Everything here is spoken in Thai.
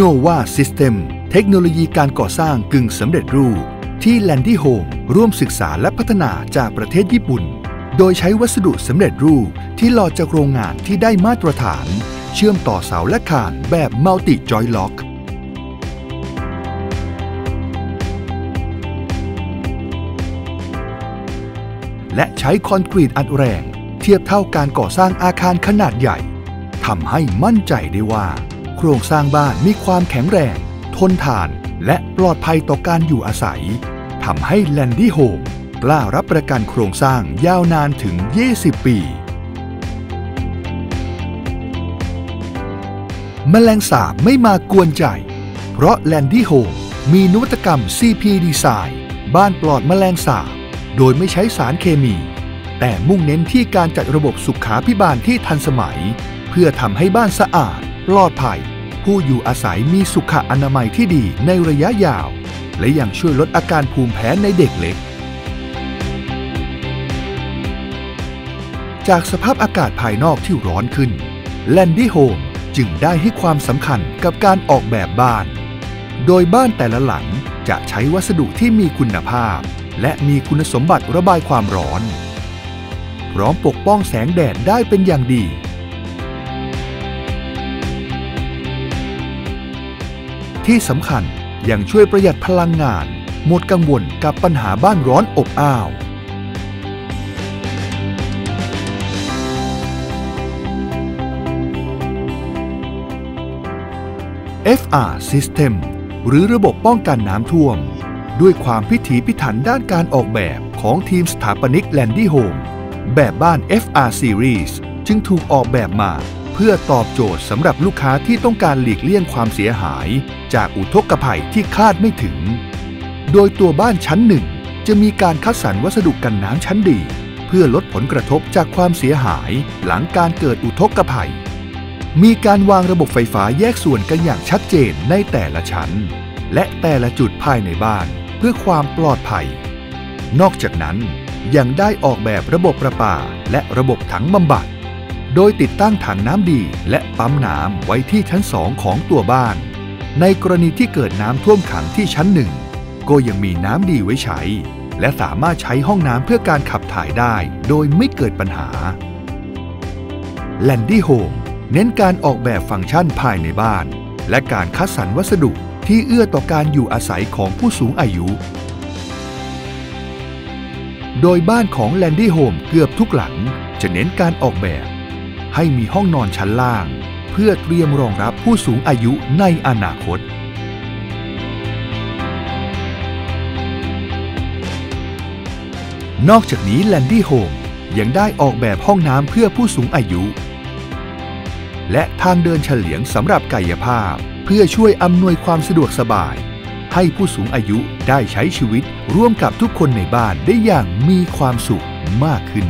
Nova System เทคโนโลยีการก่อสร้างกึ่งสำเร็จรูป ที่ Landy Home ร่วมศึกษาและพัฒนาจากประเทศญี่ปุ่น โดยใช้วัสดุสำเร็จรูปที่หล่อจากโรงงานที่ได้มาตรฐาน เชื่อมต่อเสาและคานแบบ Multi Joy Lock และใช้คอนกรีตอัดแรง เทียบเท่าการก่อสร้างอาคารขนาดใหญ่ทำให้มั่นใจได้ว่า โครงสร้างบ้านมีความแข็งแรง ทนทาน และปลอดภัยต่อการอยู่อาศัยทำให้แลนดี้โฮมกล้ารับประกันโครงสร้างยาวนานถึง 20 ปี แมลงสาบไม่มากวนใจ เพราะแลนดี้โฮมมีนวัตกรรม CP Design บ้านปลอดแมลงสาบ โดยไม่ใช้สารเคมี แต่มุ่งเน้นที่การจัดระบบสุขาพิบาลที่ทันสมัย เพื่อทำให้บ้านสะอาด ปลอดภัย ผู้อยู่อาศัยมีสุขอนามัยที่ดีในระยะยาว และยังช่วยลดอาการภูมิแพ้ในเด็กเล็ก จากสภาพอากาศภายนอกที่ร้อนขึ้นแลนดี้โฮมจึงได้ให้ความสำคัญกับการออกแบบบ้าน โดยบ้านแต่ละหลังจะใช้วัสดุที่มีคุณภาพ และมีคุณสมบัติระบายความร้อน พร้อมปกป้องแสงแดดได้เป็นอย่างดี ที่สำคัญยังช่วยประหยัดพลังงาน หมดกังวลกับปัญหาบ้านร้อนอบอ้าว FR System หรือระบบป้องกันน้ำท่วม ด้วยความพิถีพิถันด้านการออกแบบของทีมสถาปนิก Landy Home แบบบ้าน FR Series จึงถูกออกแบบมา เพื่อตอบโจทย์สำหรับลูกค้าที่ต้องการหลีกเลี่ยงความเสียหาย จากอุทกภัยที่คาดไม่ถึง โดยตัวบ้านชั้นหนึ่งจะมีการคัดสรรวัสดุกันน้ำชั้นดี เพื่อลดผลกระทบจากความเสียหายหลังการเกิดอุทกภัย มีการวางระบบไฟฟ้าแยกส่วนกันอย่างชัดเจนในแต่ละชั้น และแต่ละจุดภายในบ้านเพื่อความปลอดภัย นอกจากนั้นยังได้ออกแบบระบบประปาและระบบถังบำบัด โดยติดตั้งถังน้ำดีและปั๊มน้ำไว้ที่ชั้นสองของตัวบ้าน ในกรณีที่เกิดน้ำท่วมขังที่ชั้นหนึ่งก็ยังมีน้ำดีไว้ใช้ และสามารถใช้ห้องน้ำเพื่อการขับถ่ายได้ โดยไม่เกิดปัญหา Landy Home เน้นการออกแบบฟังก์ชันภายในบ้าน และการคัดสรรวัสดุที่เอื้อต่อการอยู่อาศัยของผู้สูงอายุ โดยบ้านของ Landy Home เกือบทุกหลังจะเน้นการออกแบบ ให้มีห้องนอนชั้นล่าง เพื่อเตรียมรองรับผู้สูงอายุในอนาคต นอกจากนี้ Landy Home ยังได้ออกแบบห้องน้ำเพื่อผู้สูงอายุ และทางเดินเฉลียงสำหรับกายภาพ เพื่อช่วยอำนวยความสะดวกสบาย ให้ผู้สูงอายุได้ใช้ชีวิตร่วมกับทุกคนในบ้านได้อย่างมีความสุขมากขึ้น